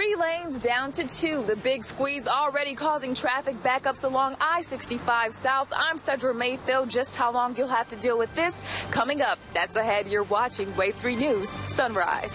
three lanes down to two. The big squeeze already causing traffic backups along I-65 South. I'm Cedra Mayfield. Just how long you'll have to deal with this coming up. That's ahead. You're watching Wave 3 News Sunrise.